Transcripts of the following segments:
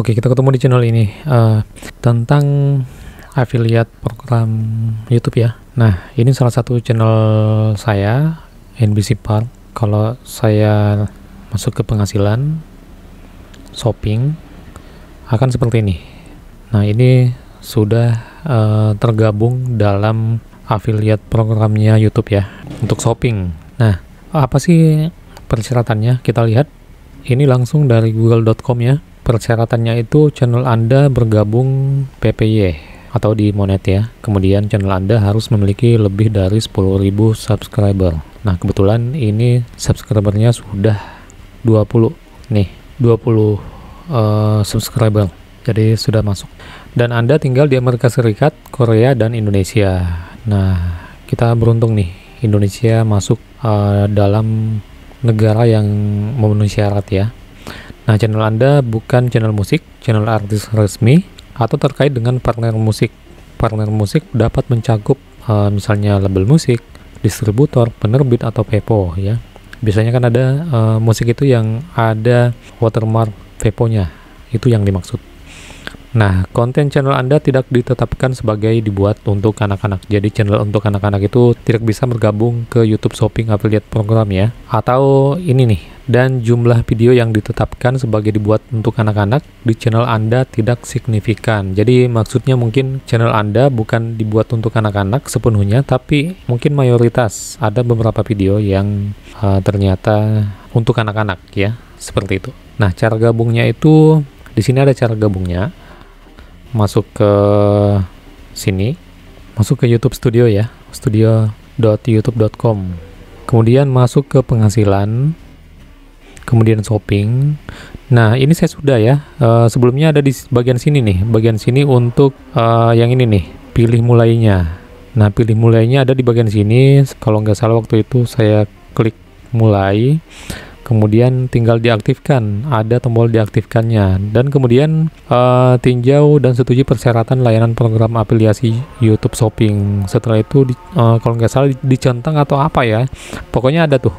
Oke, kita ketemu di channel ini uh, tentang affiliate program YouTube ya. Nah, ini salah satu channel saya NBC Park. Kalau saya masuk ke penghasilan shopping akan seperti ini. Nah, ini sudah uh, tergabung dalam affiliate programnya YouTube ya untuk shopping. Nah, apa sih persyaratannya? Kita lihat ini langsung dari google.com ya persyaratannya itu channel Anda bergabung PPY atau di Monet ya. Kemudian channel Anda harus memiliki lebih dari 10.000 subscriber. Nah, kebetulan ini subscribernya sudah 20 nih, 20 uh, subscriber. Jadi sudah masuk. Dan Anda tinggal di Amerika Serikat, Korea dan Indonesia. Nah, kita beruntung nih. Indonesia masuk uh, dalam negara yang memenuhi syarat ya. Nah, channel Anda bukan channel musik, channel artis resmi, atau terkait dengan partner musik. Partner musik dapat mencakup uh, misalnya label musik, distributor, penerbit, atau pepo ya. Biasanya kan ada uh, musik itu yang ada watermark pepo-nya. Itu yang dimaksud. Nah, konten channel Anda tidak ditetapkan sebagai dibuat untuk anak-anak. Jadi channel untuk anak-anak itu tidak bisa bergabung ke YouTube Shopping Affiliate Program ya. Atau ini nih, dan jumlah video yang ditetapkan sebagai dibuat untuk anak-anak di channel Anda tidak signifikan. Jadi maksudnya mungkin channel Anda bukan dibuat untuk anak-anak sepenuhnya, tapi mungkin mayoritas ada beberapa video yang uh, ternyata untuk anak-anak ya, seperti itu. Nah, cara gabungnya itu di sini ada cara gabungnya masuk ke sini, masuk ke YouTube Studio ya, studio.youtube.com. Kemudian masuk ke penghasilan, kemudian shopping. Nah, ini saya sudah ya. Uh, sebelumnya ada di bagian sini nih, bagian sini untuk uh, yang ini nih, pilih mulainya. Nah, pilih mulainya ada di bagian sini. Kalau nggak salah waktu itu saya klik mulai kemudian tinggal diaktifkan ada tombol diaktifkannya. Dan kemudian uh, tinjau dan setujui persyaratan layanan program afiliasi YouTube Shopping. Setelah itu di, uh, kalau nggak salah dicentang atau apa ya pokoknya ada tuh.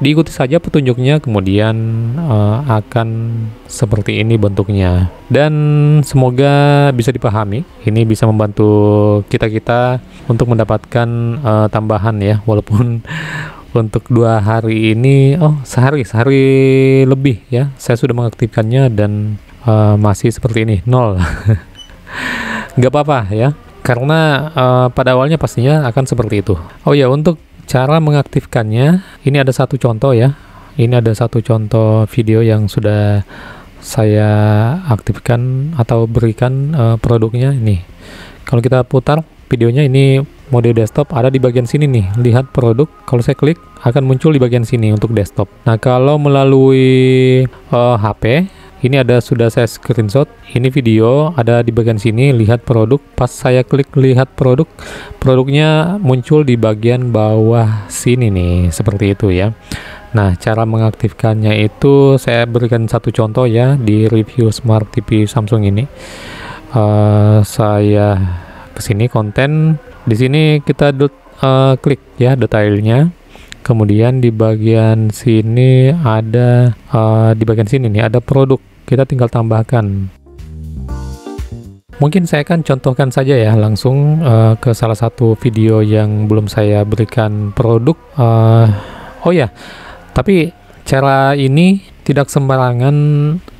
Diikuti saja petunjuknya kemudian uh, akan seperti ini bentuknya. Dan semoga bisa dipahami ini bisa membantu kita-kita untuk mendapatkan uh, tambahan ya walaupun untuk dua hari ini oh sehari sehari lebih ya. Saya sudah mengaktifkannya dan uh, masih seperti ini nol. Nggak apa-apa ya. Karena uh, pada awalnya pastinya akan seperti itu. Oh ya untuk cara mengaktifkannya ini ada satu contoh ya. Ini ada satu contoh video yang sudah saya aktifkan atau berikan uh, produknya ini. Kalau kita putar videonya ini mode desktop ada di bagian sini nih. Lihat produk kalau saya klik akan muncul di bagian sini untuk desktop. Nah kalau melalui uh, eh, HP ini ada sudah saya screenshot. Ini video ada di bagian sini lihat produk. Pas saya klik lihat produk produknya muncul di bagian bawah sini nih seperti itu ya. Nah, cara mengaktifkannya itu saya berikan satu contoh ya di review Smart TV Samsung ini. Uh, saya ke sini konten di sini kita uh, klik ya detailnya. Kemudian di bagian sini ada uh, di bagian sini nih ada produk. Kita tinggal tambahkan. Mungkin saya akan contohkan saja ya langsung uh, ke salah satu video yang belum saya berikan produk. Uh, oh ya tapi cara ini tidak sembarangan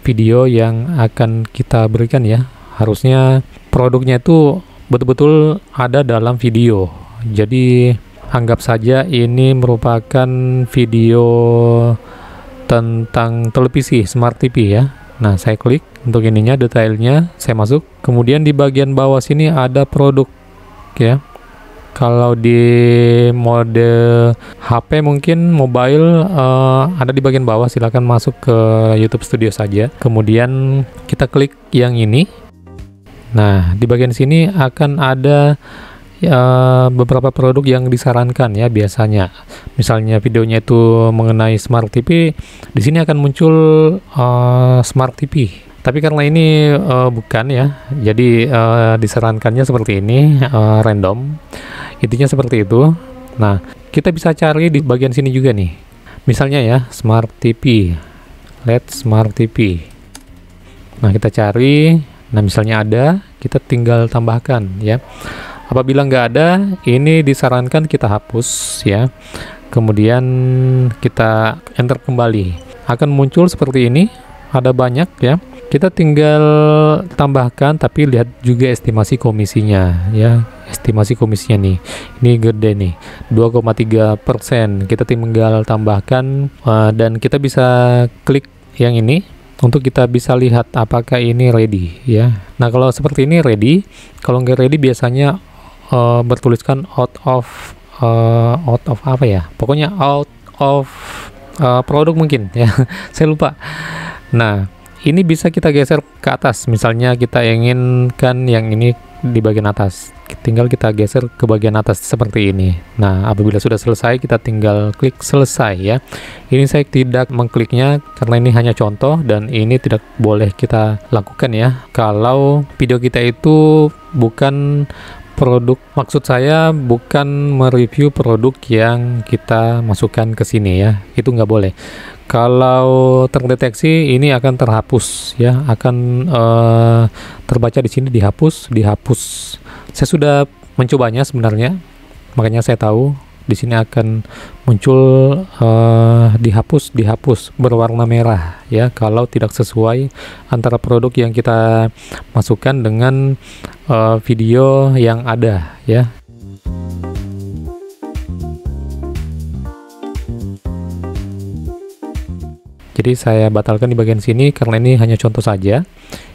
video yang akan kita berikan ya. Harusnya produknya itu betul-betul ada dalam video. Jadi anggap saja ini merupakan video tentang televisi smart TV ya. Nah, saya klik untuk ininya detailnya, saya masuk. Kemudian di bagian bawah sini ada produk ya. Kalau di mode HP mungkin mobile uh, ada di bagian bawah silahkan masuk ke YouTube Studio saja. Kemudian kita klik yang ini Nah, di bagian sini akan ada uh, beberapa produk yang disarankan ya biasanya. Misalnya videonya itu mengenai smart TV, di sini akan muncul uh, smart TV. Tapi karena ini uh, bukan ya, jadi uh, disarankannya seperti ini, uh, random. Intinya seperti itu. Nah, kita bisa cari di bagian sini juga nih. Misalnya ya, smart TV. LED smart TV. Nah, kita cari. Nah, misalnya ada, kita tinggal tambahkan ya. Apabila nggak ada, ini disarankan kita hapus ya. Kemudian kita enter kembali. Akan muncul seperti ini. Ada banyak ya. Kita tinggal tambahkan tapi lihat juga estimasi komisinya ya. Estimasi komisinya nih. Ini gede nih. 2,3%. Kita tinggal tambahkan uh, dan kita bisa klik yang ini untuk kita bisa lihat apakah ini ready ya. Nah kalau seperti ini ready, kalau nggak ready biasanya uh, bertuliskan out of uh, out of apa ya? Pokoknya out of uh, produk mungkin ya. Saya lupa. Nah ini bisa kita geser ke atas. Misalnya kita inginkan yang ini di bagian atas. Tinggal kita geser ke bagian atas seperti ini. Nah apabila sudah selesai kita tinggal klik selesai ya. Ini saya tidak mengkliknya karena ini hanya contoh dan ini tidak boleh kita lakukan ya. Kalau video kita itu bukan produk maksud saya bukan mereview produk yang kita masukkan ke sini ya. Itu nggak boleh kalau terdeteksi ini akan terhapus ya. Akan uh, terbaca di sini dihapus dihapus. Saya sudah mencobanya sebenarnya. Makanya saya tahu di sini akan muncul uh, dihapus dihapus berwarna merah ya. Kalau tidak sesuai antara produk yang kita masukkan dengan uh, video yang ada ya jadi saya batalkan di bagian sini karena ini hanya contoh saja.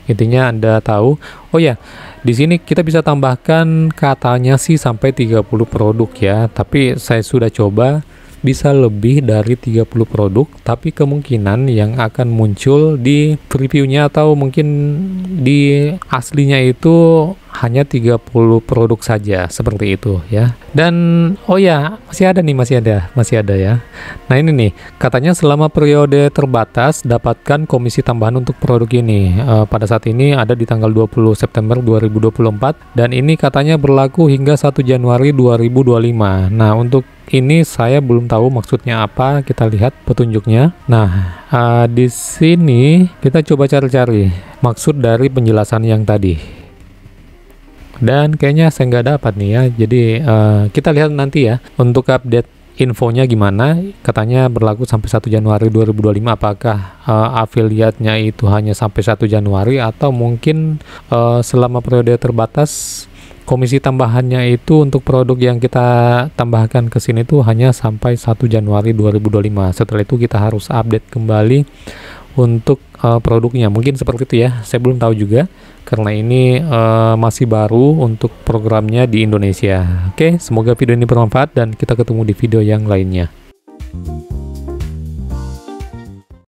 Intinya anda tahu oh ya di sini kita bisa tambahkan katanya sih sampai 30 produk ya. Tapi saya sudah coba bisa lebih dari 30 produk. Tapi kemungkinan yang akan muncul di previewnya atau mungkin di aslinya itu hanya 30 produk saja seperti itu ya dan oh ya masih ada nih masih ada masih ada ya nah ini nih katanya selama periode terbatas dapatkan komisi tambahan untuk produk ini uh, pada saat ini ada di tanggal 20 September 2024 dan ini katanya berlaku hingga 1 Januari 2025 nah untuk ini saya belum tahu maksudnya apa. Kita lihat petunjuknya. Nah, uh, di sini kita coba cari-cari maksud dari penjelasan yang tadi. Dan kayaknya saya nggak dapat nih ya. Jadi uh, kita lihat nanti ya untuk update infonya gimana katanya berlaku sampai 1 Januari 2025 apakah uh, afiliatnya itu hanya sampai 1 Januari atau mungkin uh, selama periode terbatas komisi tambahannya itu untuk produk yang kita tambahkan ke sini itu hanya sampai 1 Januari 2025. Setelah itu kita harus update kembali untuk uh, produknya. Mungkin seperti itu ya. Saya belum tahu juga karena ini uh, masih baru untuk programnya di Indonesia. Oke, semoga video ini bermanfaat dan kita ketemu di video yang lainnya.